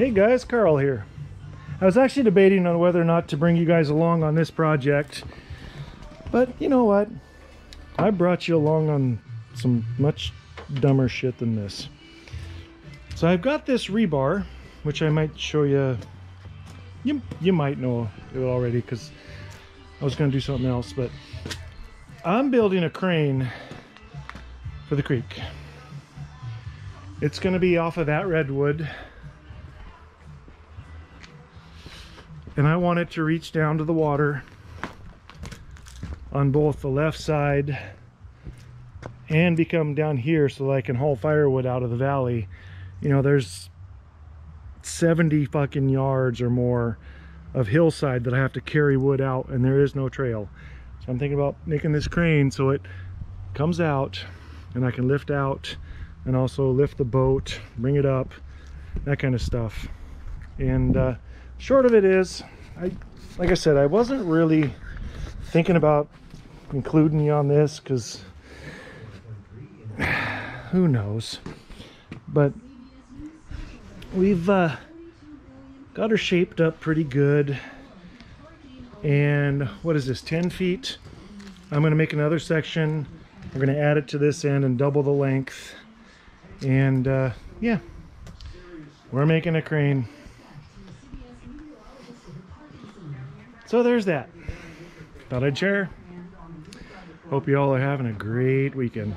Hey guys, Carl here. I was actually debating on whether or not to bring you guys along on this project, but you know what? I brought you along on some much dumber shit than this. So I've got this rebar, which I might show you. You, you might know it already because I was going to do something else, but I'm building a crane for the creek. It's going to be off of that redwood. And I want it to reach down to the water on both the left side and become down here so that I can haul firewood out of the valley. You know, there's 70 fucking yards or more of hillside that I have to carry wood out and there is no trail. So I'm thinking about making this crane so it comes out and I can lift out and also lift the boat, bring it up, that kind of stuff. And uh, short of it is, I like I said, I wasn't really thinking about including you on this because who knows. But we've uh, got her shaped up pretty good. And what is this, 10 feet? I'm gonna make another section. We're gonna add it to this end and double the length. And uh, yeah, we're making a crane. So there's that. Thought I'd share. Hope you all are having a great weekend.